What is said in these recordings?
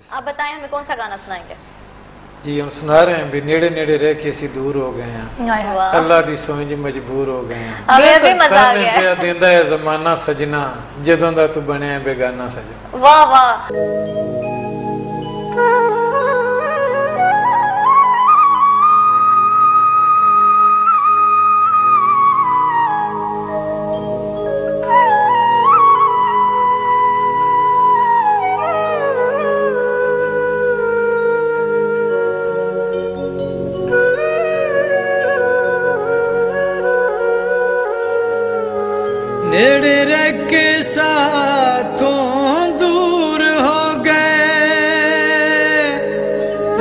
आप बताएँ हमें कौन सा गाना सुनाएँगे? जी हम सुना रहे हैं भी नेड़े नेड़े रह के सी दूर हो गए हैं। अल्लाह दी सोच मजबूर हो गए हैं। अबे अबे मज़ा आ गया। है देंदा है जमाना सजना जदों दा तू बने बनया बेगाना सजना। वाह वाह। साथो दूर हो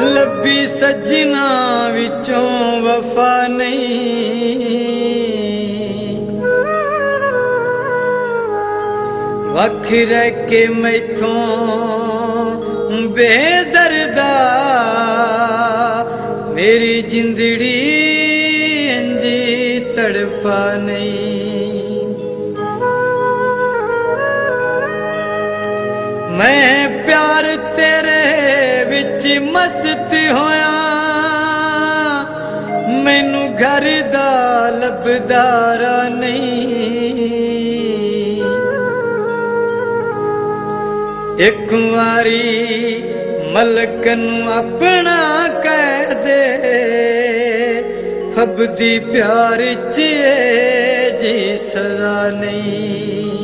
गबी सजना विचो वफ़ा नख मेरी जिंदड़ी जॾी तड़पा नहीं। ਮੈਂ ਪਿਆਰ ਤੇਰੇ ਵਿੱਚ ਮਸਤ ਹੋਇਆ। ਮੈਨੂੰ ਘਰ ਦਾ ਲੱਭਦਾਰਾ ਨਹੀਂ। ਇੱਕ ਵਾਰੀ ਮਲਕ ਨੂੰ ਆਪਣਾ ਕਹਿ ਦੇ ਫਬਦੀ ਪਿਆਰ ਚ ਜੀ ਸਦਾ ਨਹੀਂ।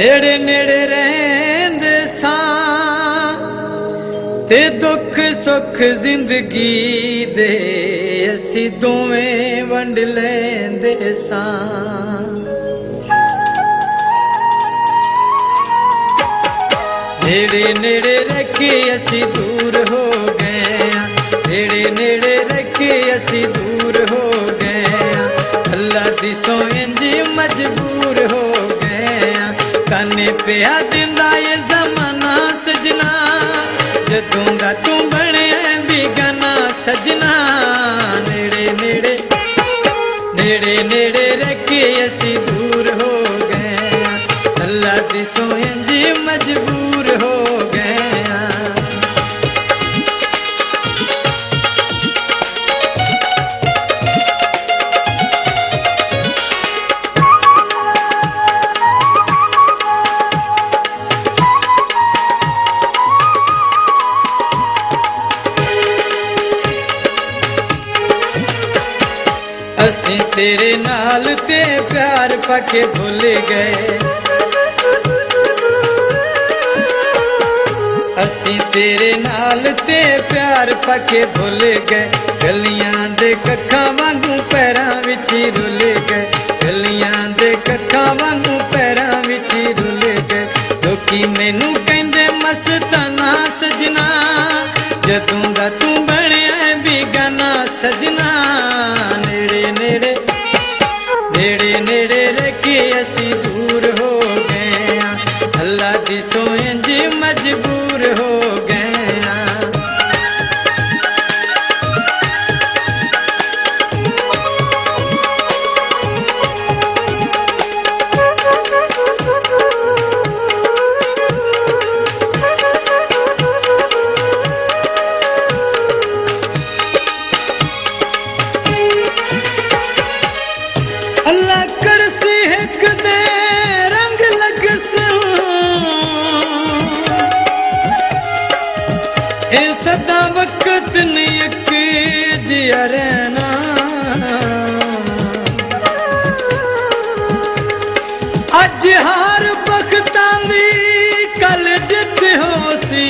ਨੇੜੇ ਨੇੜੇ ਰਹਿੰਦੇ ਸਾਂ ਤੇ ਦੁੱਖ ਸੁੱਖ ਜ਼ਿੰਦਗੀ ਦੇ ਅਸੀਂ ਦੋਵੇਂ ਵੰਡ ਲੈਂਦੇ ਸਾਂ। ਨੇੜੇ ਨੇੜੇ ਰਹਿ ਕੇ ਅਸੀਂ ਦੂਰ ਹੋ ਗਏ ਆਂ। ਨੇੜੇ ਨੇੜੇ ਰਹਿ ਕੇ ਅਸੀਂ ਦੂਰ ਹੋ ਗਏ ਆਂ। ਅੱਲਾ ਦੀ ਸੋਇੰਜ ਮਜਬੂਰ ਹੋ ਆਂ ਪਿਆ ਦਿੰਦਾ ਏ ਜ਼ਮਾਨਾ ਸਜਣਾ ਜਦੋਂ ਦਾ ਤੂੰ ਬਣਿਆ ਬੀਗਾਨਾ ਸਜਣਾ ਨੇੜੇ ਨੇੜੇ ਨੇੜੇ ਨੇੜੇ ਰਹਿ ਕੇ ਅਸੀਂ ਦੂਰ ਹੋ ਗਏ ਆਂ ਅੱਲਾ ਦੀ ਜੀ ਮਜਬੂਰ ਤੇਰੇ ਨਾਲ ਤੇ ਪਿਆਰ ਪਾ ਕੇ ਭੁੱਲ ਗਏ। ਅਸੀਂ ਤੇਰੇ ਨਾਲ ਤੇ ਪਿਆਰ ਪਾ ਕੇ ਭੁੱਲ ਗਏ। ਗਲੀਆਂ ਦੇ ਕੱਖਾਂ ਵਾਂਗੂ ਪੈਰਾਂ ਵਿੱਚ ਹੀ ਰੁੱਲ ਗਏ। ਗਲੀਆਂ ਦੇ ਕੱਖਾਂ ਵਾਂਗੂ ਪੈਰਾਂ ਵਿੱਚ ਹੀ ਰੁੱਲ ਗਏ। ਲੋਕੀ ਮੈਨੂੰ ਕਹਿੰਦੇ ਮਸਤਾਨਾ ਸਜਣਾ, ਜਦੋਂ ਦਾ ਤੂੰ ਬਣਿਆ ਬੀਗਾਨਾ ਸਜਣਾ। ਨੇੜੇ ਨੇੜੇ ड़े नड़े रखे असर हो सोए जी मजबूर हो ਵਕਤ ਨੀ ਇੱਕ ਜਿਆ ਰਹਿਣਾ। ਅੱਜ ਹਾਰ ਬਖਤਾਂ ਦੀ ਕੱਲ ਜਿੱਤ ਹੋ ਸੀ।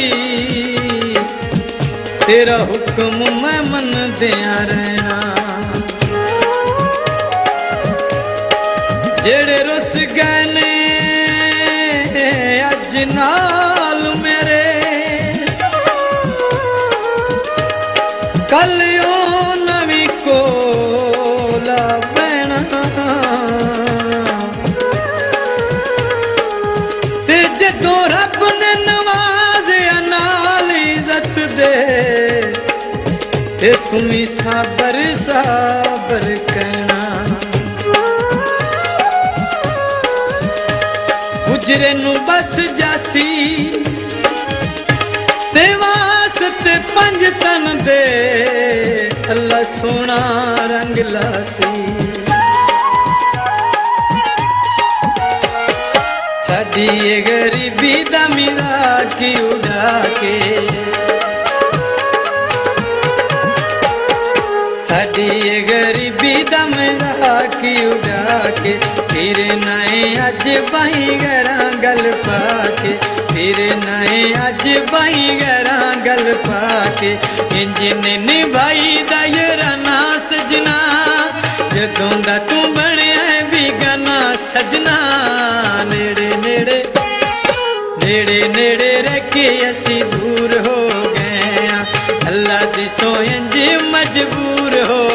ਤੇਰਾ ਹੁਕਮ ਮੈਂ ਮੰਨਦਿਆਂ ਰਹਿਣਾ। ਜਿਹੜੇ ਰੁੱਸ ਗਏ ਨੇ ਅੱਜ ਨਾ ਤੇ ਤੂੰ ਹੀ ਸਾਬਰ ਸਾਬਰ ਕਹਿਣਾ। ਗੁਜਰੇ ਨੂੰ ਬਸ ਜਾਸੀ ਤੇ ਵਾਸਤੇ ਪੰਜ ਤਨ ਦੇ ਅੱਲਾ ਸੋਹਣਾ ਰੰਗ ਲਾਸੀ। ਸਾਡੀ ਇਹ ਗਰੀਬੀ ਦਾ ਮਜ਼ਾਕ ਉਡਾ ਕੇ ਸਾਡੀ ਗਰੀਬੀ ਦਾ ਮਜ਼ਾਕ ਉਡਾ ਕੇ, ਫਿਰ ਨਏ ਅੱਜ ਬਾਈ ਗਰਾਂ ਗੱਲ ਪਾ ਕੇ, ਫਿਰ ਨਏ ਅੱਜ ਬਾਈ ਗਰਾਂ ਗੱਲ ਪਾ ਕੇ, ਇੰਜ ਨੇ ਨਿਭਾਈ ਦਾ ਯਾਰਾਨਾ ਸਜਣਾ, ਜਦੋਂ ਦਾ ਤੂੰ ਬਣਿਆ ਬਿਗਨਾ ਸਜਣਾ, ਨੇੜੇ ਨੇੜੇ ਨੇੜੇ ਨੇੜੇ ਰਹਿ ਕੇ ਅਸੀਂ ਦੂਰ ਹੋ ਗਏ ਆ ਅੱਲਾ ਦੀ ਸੋ हो